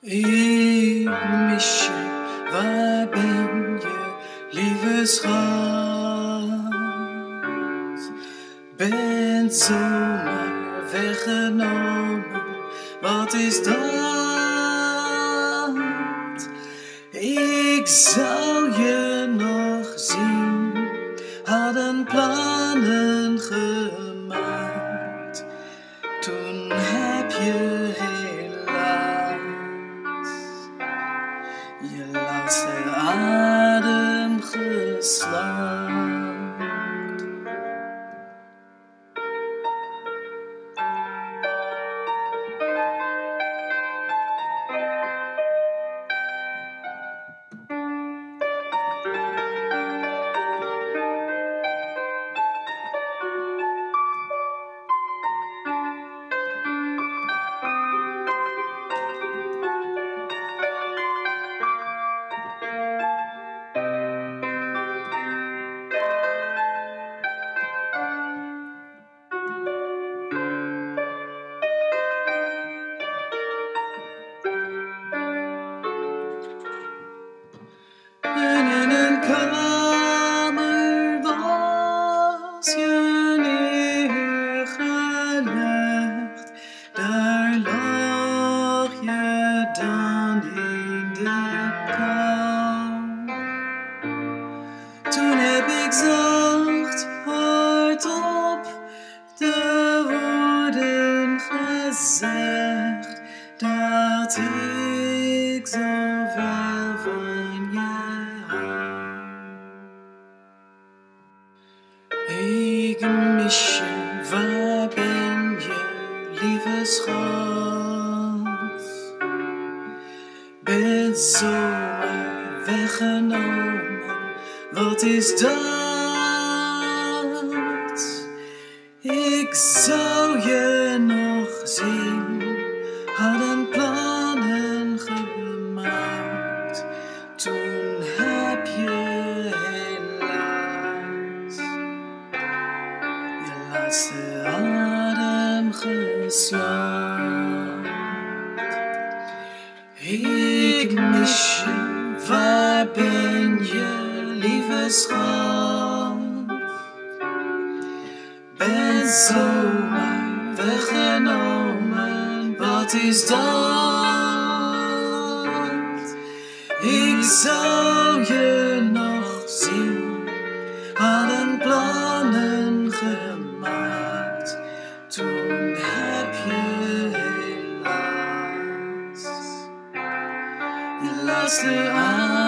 Ik mis je, waar ben je, lieve schat? Bent zomaar weggenomen, wat is dat? Ik heb je helaas je laatste adem geslaakt. Kamer was je neergelegd. Daar lag je dan in de kou. Toen heb ik zacht hardop de woorden gezegd dat ik lieve schat? Ben zomaar weggenomen, wat is dat? Ik zou je nog zien, hadden plannen gemaakt. Toen heb je helaas je laatste geslaakt. Ik mis je, waar ben je, lieve schat? Ben zomaar weggenomen, wat is dat? Ik zou je lost who